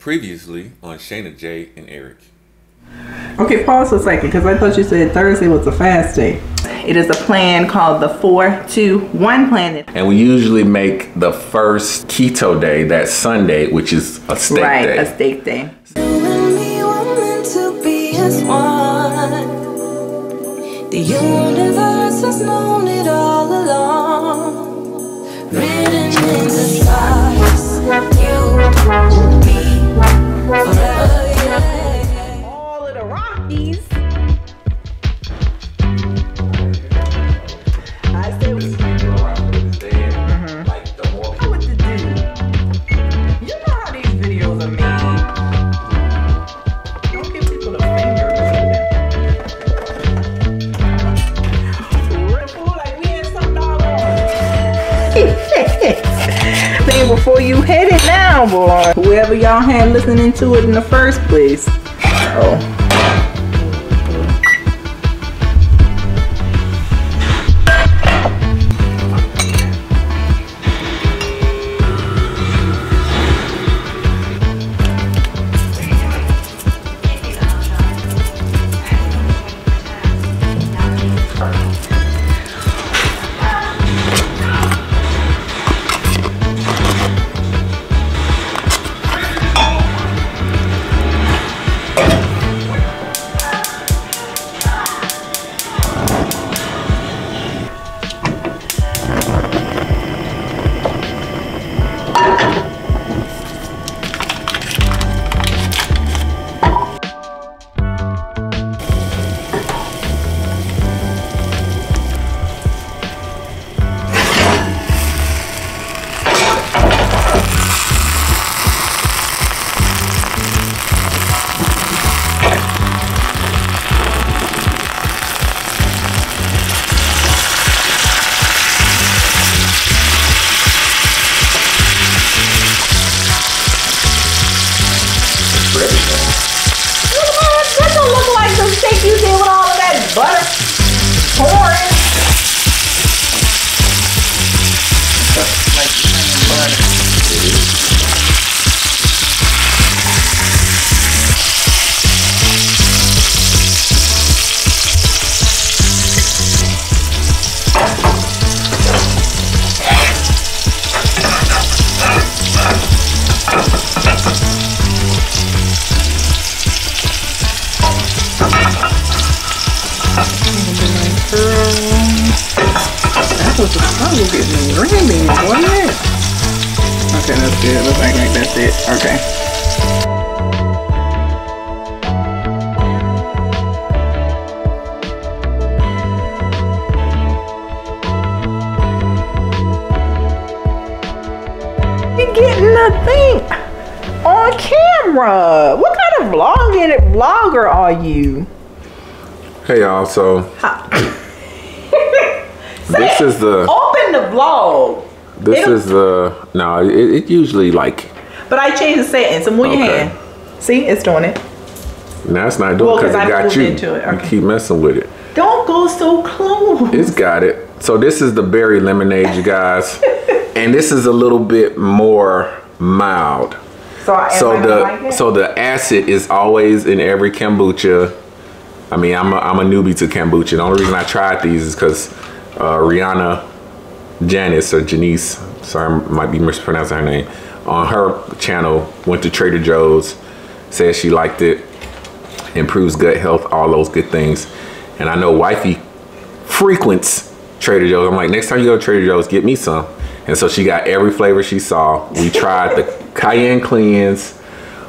Previously on ShanaJaye and Eric. Okay, pause for a second because I thought you said Thursday was a fast day. It is a plan called the 4 2 1 plan. And we usually make the first keto day that Sunday, which is a steak right, day. a steak day. You and me were me before you hit it now, boy. Whoever y'all had listening to it in the first place. Oh. Camera? What kind of vlogging vlogger are you? Hey y'all, so this is the Open the vlog. this It'll- is the no, it, it usually like But I changed the settings. So move your Okay. hand. See, it's doing it. now it's not doing Well, because 'cause I it got moved you. into it, You keep messing with it. Don't go so close. It's got it. So this is the berry lemonade, you guys, and this is a little bit more mild. So so the like so the acid is always in every kombucha. I mean, I'm a, I'm a newbie to kombucha. The only reason I tried these is because uh, Rihanna Janice or Janice, sorry, I might be mispronouncing her name, on her channel went to Trader Joe's, said she liked it, improves gut health, all those good things. And I know wifey frequents Trader Joe's. I'm like, next time you go to Trader Joe's, get me some. And so she got every flavor she saw. We tried the cayenne cleanse.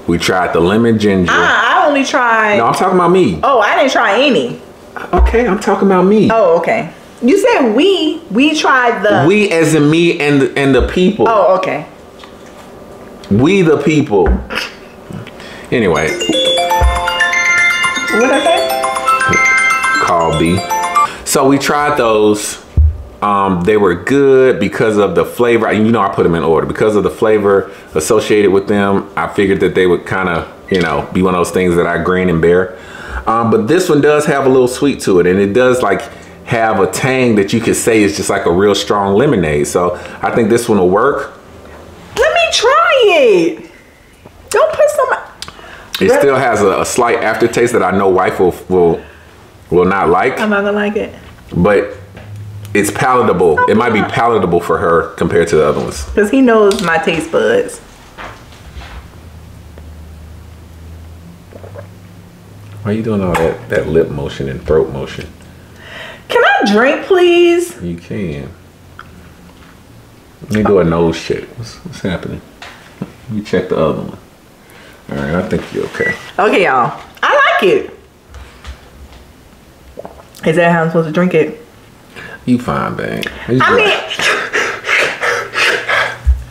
We tried the lemon ginger. Ah, I only tried. No, I'm talking about me. Oh, I didn't try any. Okay, I'm talking about me. Oh, okay. You said we. We tried the. We as in me and the, and the people. Oh, okay. We the people. Anyway, What I say? call B. So we tried those. Um, they were good because of the flavor. You know, I put them in order because of the flavor associated with them. I figured that they would kind of, you know, be one of those things that I green and bear. Um, but this one does have a little sweet to it, and it does like have a tang that you could say is just like a real strong lemonade. So I think this one will work. Let me try it. Don't put some It still has a, a slight aftertaste that I know wife will will will not like, I'm not gonna like it. but it's palatable. It might be palatable for her compared to the other ones. Because he knows my taste buds. Why are you doing all that that lip motion and throat motion? Can I drink, please? You can. Let me do a nose check. What's, what's happening? Let me check the other one. All right, I think you're okay. Okay, y'all. I like it. Is that how I'm supposed to drink it? You fine, bang. It's I like-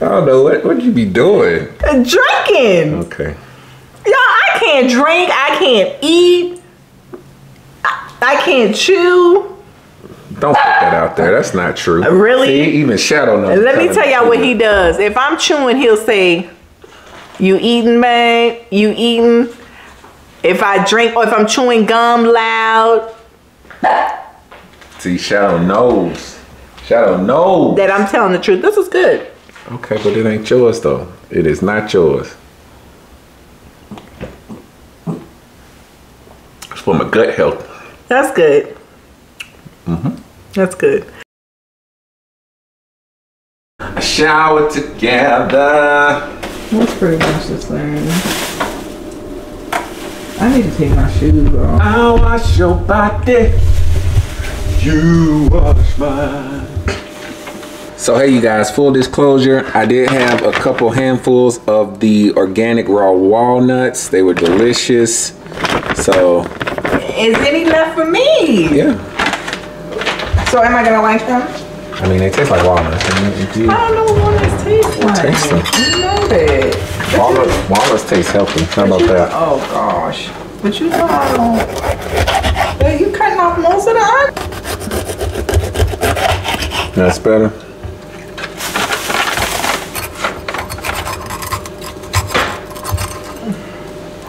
I don't know what what you be doing. drinking. Okay. Y'all, I can't drink. I can't eat. I, I can't chew. Don't put that out there. That's not true. Really? See, even Shadow knows. Let me tell y'all what he does. If I'm chewing, he'll say, "You eating, babe? You eating?" If I drink or if I'm chewing gum loud, See, Shadow knows. Shadow knows. that I'm telling the truth. This is good. Okay, but it ain't yours though. It is not yours. It's for my gut health. That's good. Mhm. That's good. A shower together. That's pretty much the same. I need to take my shoes off. I wash your body. You wash mine. So hey you guys, full disclosure, I did have a couple handfuls of the organic raw walnuts. They were delicious. So Is any left for me? yeah. So am I gonna like them? I mean they taste like walnuts. I mean, if I don't know what walnuts taste like. taste them. You know that. Walnuts, walnuts taste healthy. How about You that? Oh gosh. But you know I don't. You cutting off most of the onion? That's better.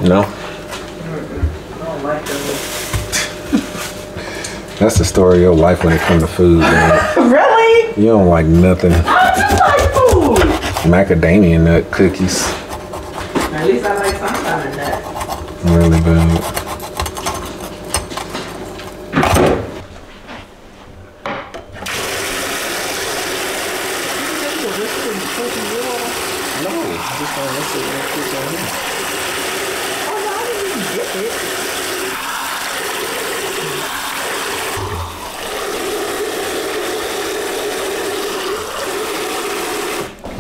No, I don't like them. that's the story of your life when it comes to food, man. Really? You don't like nothing. I do like food. Macadamia nut cookies, At least I like some kind of nut. really bad.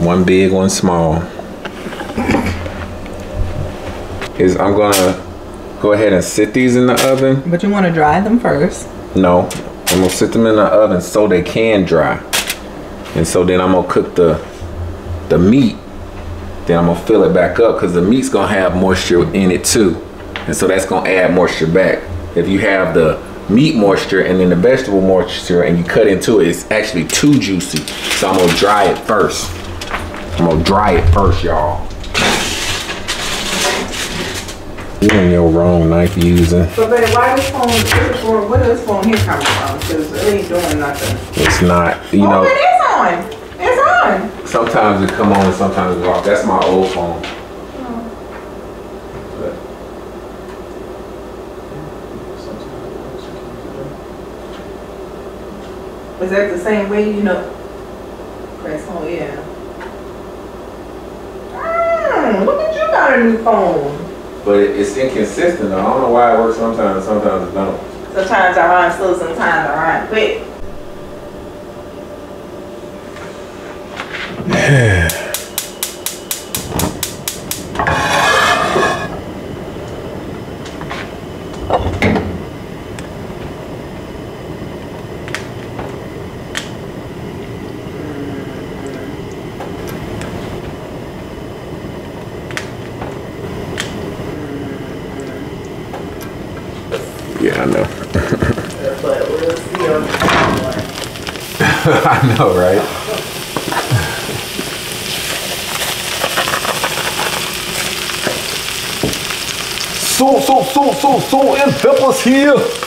One big, one small. Is I'm gonna go ahead and sit these in the oven. But you want to dry them first. No, I'm gonna sit them in the oven so they can dry. And so then I'm gonna cook the the meat. Then I'm gonna fill it back up because the meat's gonna have moisture in it too. And so that's gonna add moisture back. If you have the meat moisture and then the vegetable moisture and you cut into it, it's actually too juicy. So I'm gonna dry it first. I'm gonna dry it first, y'all. You and your wrong knife using. So, babe, why this phone? This is for, where this phone here coming from? Because it ain't doing nothing. It's not, you oh, know. it is on. Sometimes it come on and sometimes it's off. That's my old phone. Is that the same way you know? Press on, yeah. Mm, look at you got a new phone. But it's inconsistent. I don't know why it works sometimes. Sometimes it don't. Sometimes I run slow, sometimes I run quick. Yeah, Salt, so, so, so, salt, and peppers here.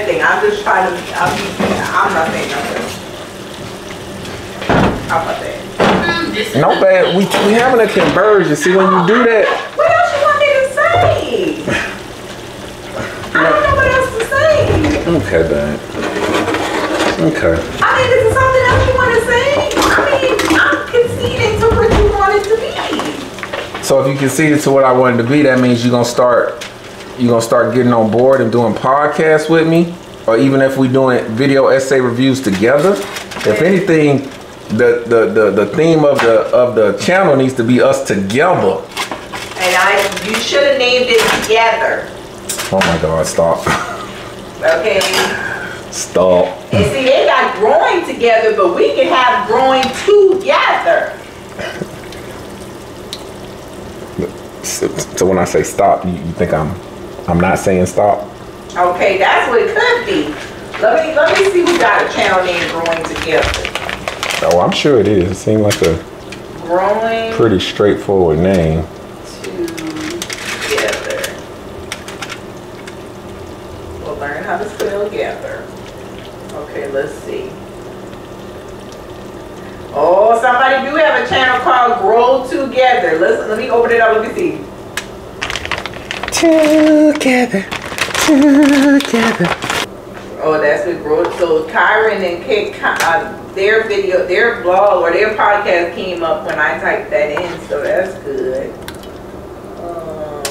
It's bad thing. I'm just trying to. I'm, I'm not saying nothing. How about that? No bad. We we having a conversion. See when you do that, What else you want me to say? I don't know what else to say. okay, bad. Okay. I mean, is there something else you want to say? I mean, I'm conceding to what you want it to be. So if you conceded to what I wanted to be, that means you're gonna start you're gonna start getting on board and doing podcasts with me, or even if we doing video essay reviews together. If anything, the the the, the theme of the of the channel needs to be us together. And I, you should have named it together, Oh my God! Stop! okay? Stop! And see, they got growing together, but we can have growing together. So, so when I say stop, you, you think I'm I'm not saying stop? Okay, that's what it could be. Let me let me see who got a channel named Growing Together. Oh, I'm sure it is. It seemed like a Growing pretty straightforward name. together. We'll learn how to spell together. Okay, let's see. Oh, somebody do have a channel called Grow Together. Let's let me open it up. Let me see. Together, together. Oh, that's what Grow. So Kyron and Kate, uh, their video, their blog or their podcast came up when I typed that in. So that's good. Um,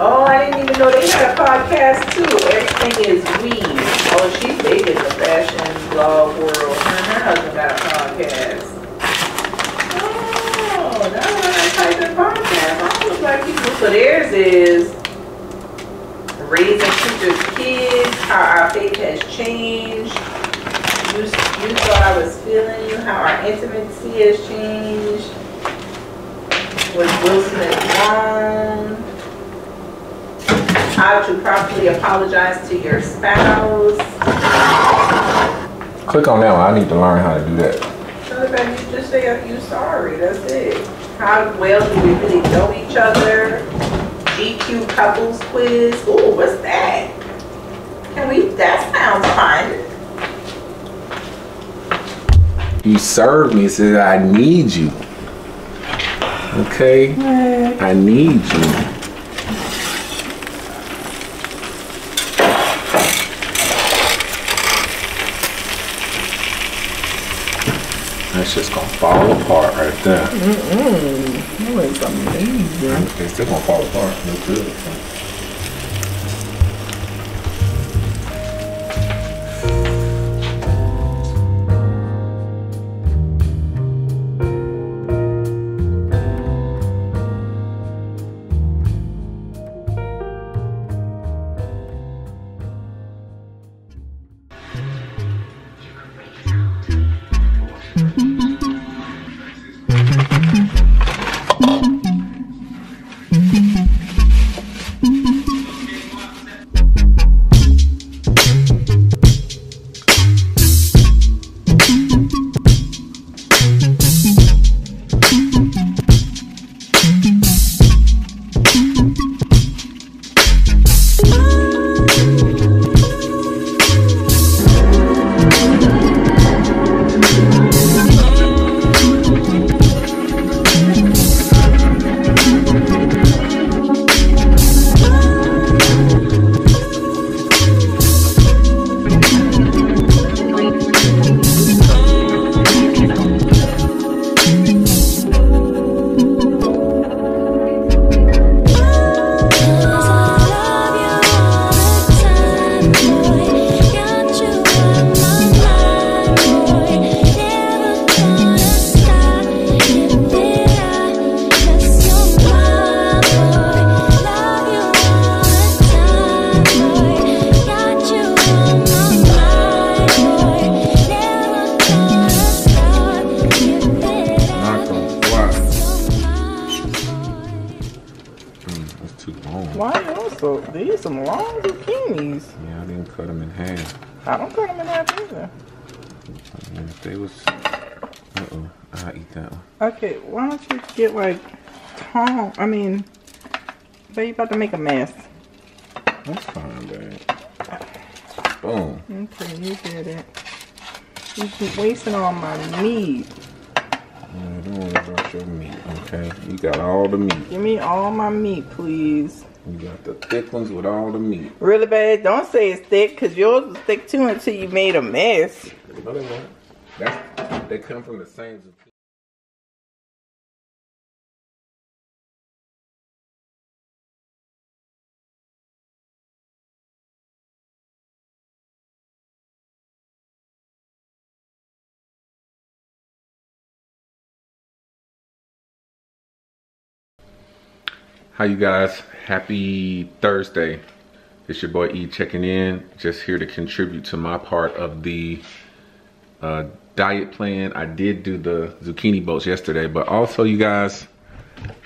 Oh, I didn't even know they had a podcast too. Everything is we. Oh, she's big in the fashion blog world. Her husband got a podcast. Oh, now when I type in podcast, I look like people. So theirs is raising future kids, how our faith has changed. You, you thought I was feeling you, how our intimacy has changed. Was Will Smith wrong? How to properly apologize to your spouse. Click on that one. I need to learn how to do that. So the you just say you sorry, that's it. How well do we really know each other? GQ couples quiz. Ooh, what's that? Can we, that sounds fun. You serve me, says I need you. Okay? I need you. That's just gonna fall apart right there. That was amazing. It's still gonna fall apart. No good. Get like tall? I mean, but you about to make a mess. That's fine, babe. Boom. Okay, you did it. You keep wasting all my meat. Yeah, don't worry about your meat, okay? You got all the meat. Give me all my meat, please. You got the thick ones with all the meat. Really, babe? Don't say it's thick, because yours was thick too until you made a mess. No, they won't. That's, they come from the same How you guys? Happy Thursday. It's your boy E checking in. Just here to contribute to my part of the uh, diet plan. I did do the zucchini boats yesterday, but also you guys,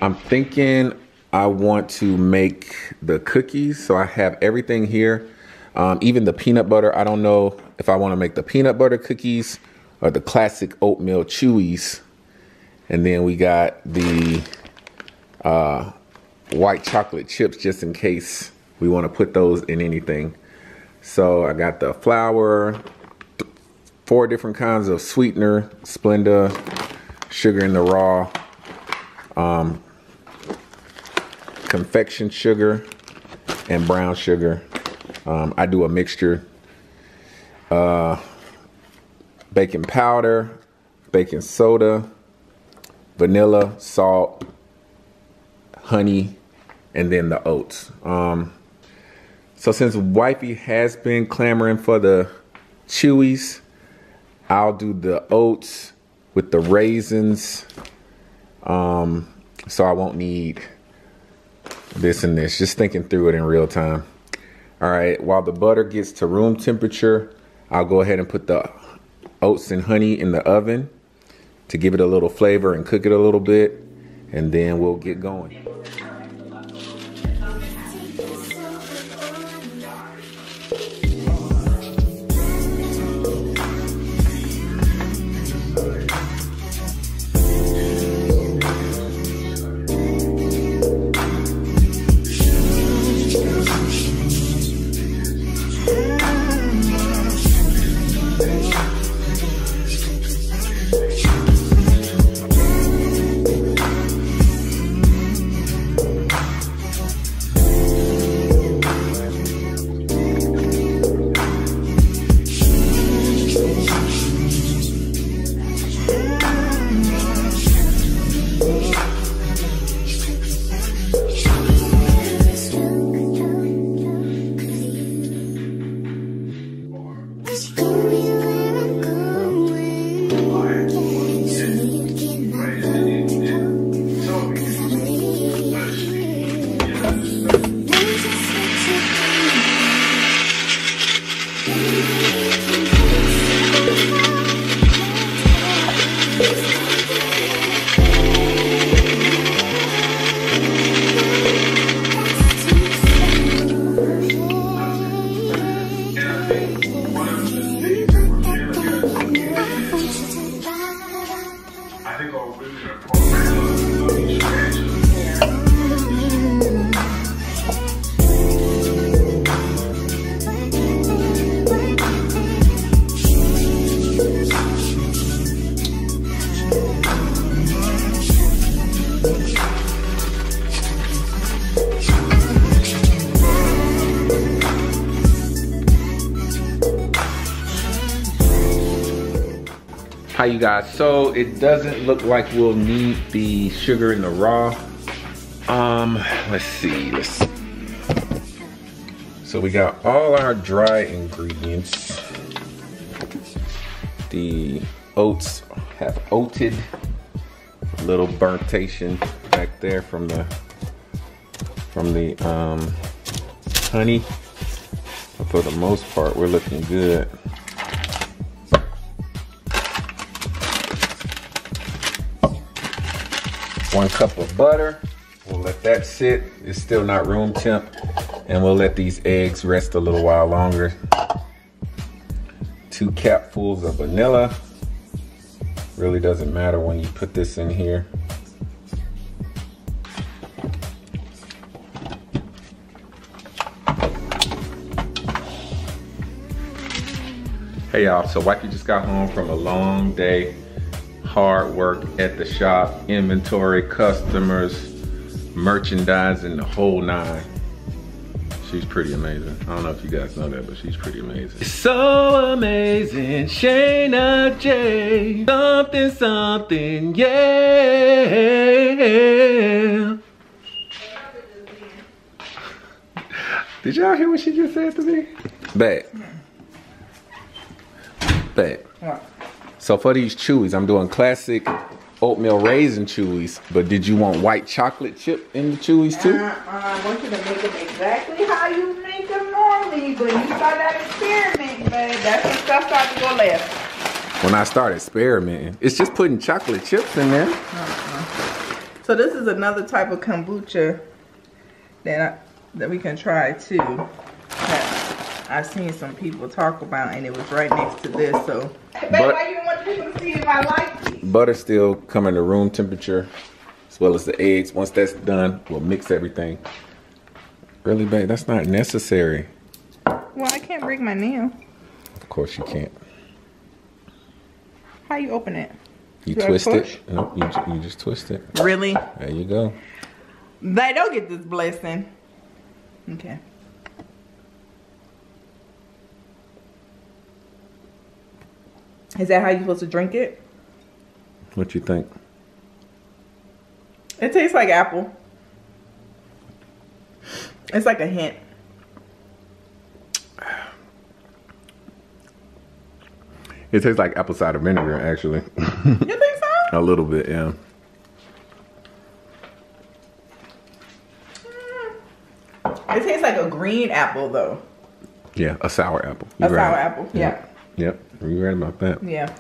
I'm thinking I want to make the cookies. So I have everything here, um, even the peanut butter. I don't know if I want to make the peanut butter cookies or the classic oatmeal chewies. And then we got the uh, white chocolate chips just in case we want to put those in anything. So I got the flour, four different kinds of sweetener, Splenda, sugar in the raw, um, confection sugar, and brown sugar. Um, I do a mixture. Uh, baking powder, baking soda, vanilla, salt, honey, and then the oats. Um, so since wifey has been clamoring for the chewies, I'll do the oats with the raisins. Um, so I won't need this and this. Just thinking through it in real time. All right, while the butter gets to room temperature, I'll go ahead and put the oats and honey in the oven to give it a little flavor and cook it a little bit. And then we'll get going. Guys, so it doesn't look like we'll need the sugar in the raw. Um, let's see, let's see. So we got all our dry ingredients. The oats have oated, a little burntation back there from the from the um, honey. But for the most part, we're looking good. One cup of butter. We'll let that sit. It's still not room temp. And we'll let these eggs rest a little while longer. Two capfuls of vanilla. Really doesn't matter when you put this in here. Hey y'all, so Wifey just got home from a long day, hard work at the shop, inventory, customers, merchandising, the whole nine. She's pretty amazing. I don't know if you guys know that, but she's pretty amazing. So amazing, ShanaJaye. Something, something, yeah. Did y'all hear what she just said to me? Back. Back. What? So for these chewies, I'm doing classic oatmeal raisin chewies, but did you want white chocolate chip in the chewies too? Uh, I want you to make them exactly how you make them normally, but you start that experiment, babe. That's when stuff to go left. When I started experimenting, it's just putting chocolate chips in there. So this is another type of kombucha that I, that we can try too. That I've seen some people talk about, and it was right next to this. So, babe, But- why you want people to see if I like it? Butter still coming to room temperature, as well as the eggs. Once that's done, we'll mix everything. Really, babe, that's not necessary. Well, I can't break my nail. Of course you can't. How you open it? You Do twist it. Nope, you, you just twist it. Really? There you go. They don't get this blessing. Okay. Is that how you're supposed to drink it? What you think? It tastes like apple. It's like a hint. It tastes like apple cider vinegar, actually. You think so? A little bit, yeah. It tastes like a green apple though. Yeah, a sour apple. A You're sour apple. Yeah. Yep, you're right about that. Yeah.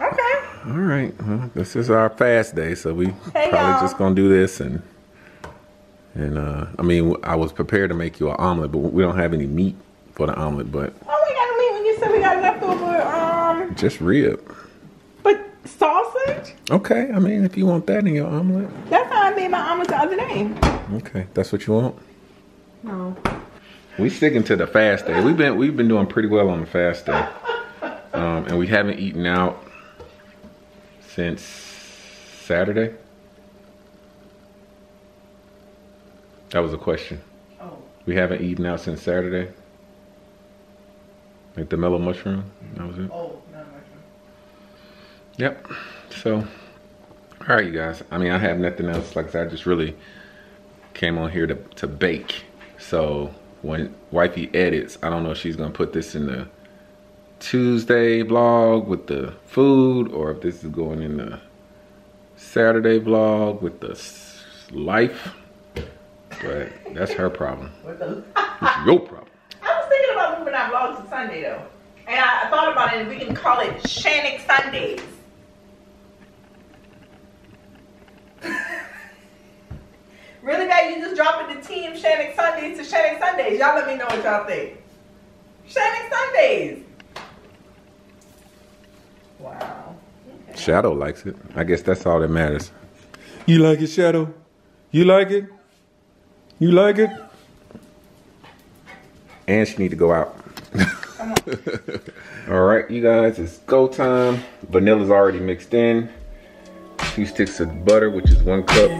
Okay. All right, well, this is our fast day, so we Hey, probably y'all. just gonna do this and and uh I mean I was prepared to make you an omelet, but we don't have any meat for the omelet, but Oh, we got meat when you said we got leftover um just rib. but sausage? Okay, I mean if you want that in your omelet, That's how I made my omelet the other day. okay, that's what you want. No. We sticking to the fast day. We've been we've been doing pretty well on the fast day, um, and we haven't eaten out since Saturday. That was a question. Oh. We haven't eaten out since Saturday. Like the mellow mushroom. That was it. Oh, no, no. Yep. So, all right, you guys. I mean, I have nothing else. Like I said, I just really came on here to, to bake. So when wifey edits, I don't know if she's gonna put this in the Tuesday vlog with the food, or if this is going in the Saturday vlog with the life. But that's her problem. What the? It's your problem. I was thinking about moving our vlogs to Sunday though. And I, thought about it and we can call it Shannick Sundays. Really bad, you just dropping the team Shannick Sundays to Shannick Sundays. Y'all let me know what y'all think. Shannick Sundays. Wow. Okay. Shadow likes it. I guess that's all that matters. You like it, Shadow? You like it? You like it? And she need to go out. all right, you guys, it's go time. Vanilla's already mixed in. Two sticks of butter, which is one cup.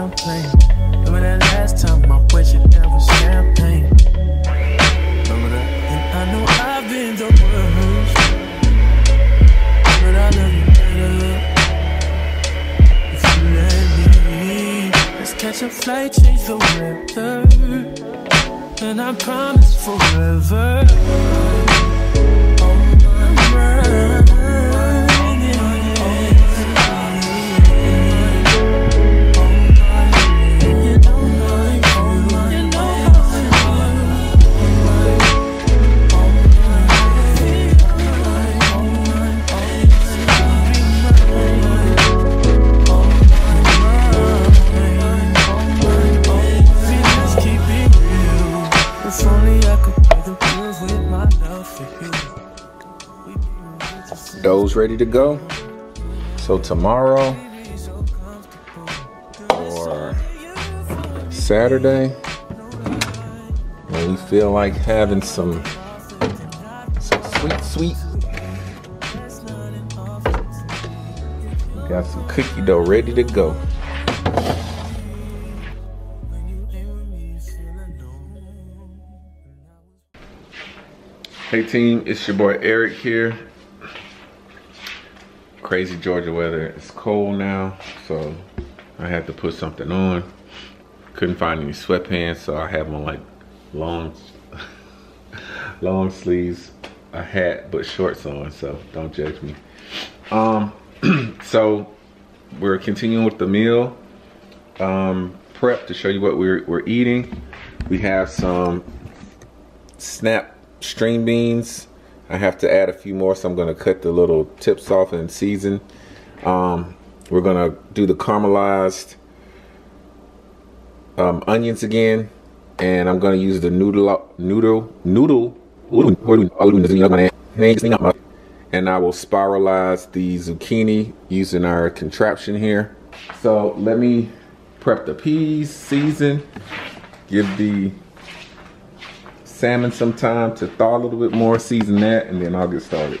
So champagne. Remember that last time I wet you with champagne. Remember that? And I know I've been the worst, but I love you better if you let me. Let's catch a flight, change the weather, and I promise forever. To see Dough's ready to go. So tomorrow or Saturday, when we feel like having some some sweet, sweet. we Got some cookie dough ready to go. Hey team, it's your boy Eric here. Crazy Georgia weather. It's cold now, so I had to put something on. Couldn't find any sweatpants, so I have on like long, long sleeves, a hat, but shorts on. So don't judge me. Um, so we're continuing with the meal um, prep to show you what we're we're eating. We have some snap string beans. I have to add a few more, so I'm gonna cut the little tips off and season. Um, we're gonna do the caramelized um, onions again, and I'm gonna use the noodle noodle noodle and I will spiralize the zucchini using our contraption here. So let me prep the peas, season, give the salmon some time to thaw a little bit more, season that, and then I'll get started.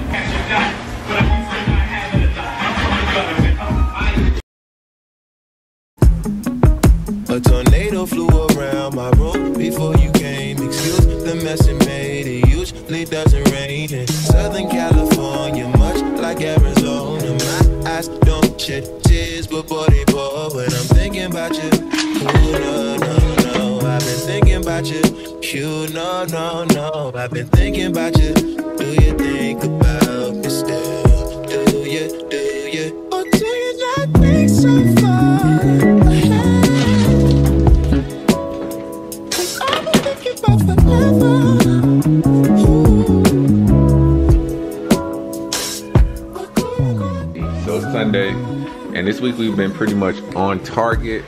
And this week we've been pretty much on target.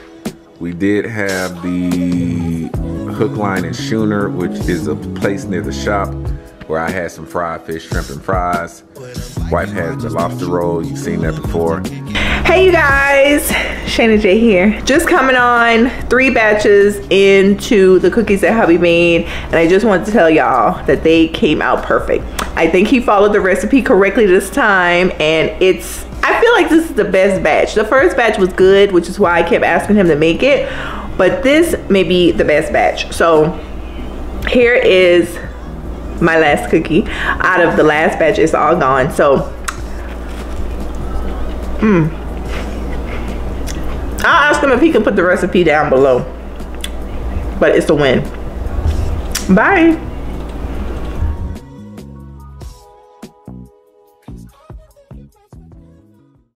We did have the hook line and schooner, which is a place near the shop where I had some fried fish, shrimp, and fries. Wife has the lobster roll. You've seen that before. Hey you guys, ShanaJaye here. Just coming on three batches into the cookies that hubby made. And I just wanted to tell y'all that they came out perfect. I think he followed the recipe correctly this time and it's, like this is the best batch. The first batch was good, which is why I kept asking him to make it. But this may be the best batch. So here is my last cookie out of the last batch. It's all gone. So, mmm. I'll ask him if he can put the recipe down below. But it's a win. Bye.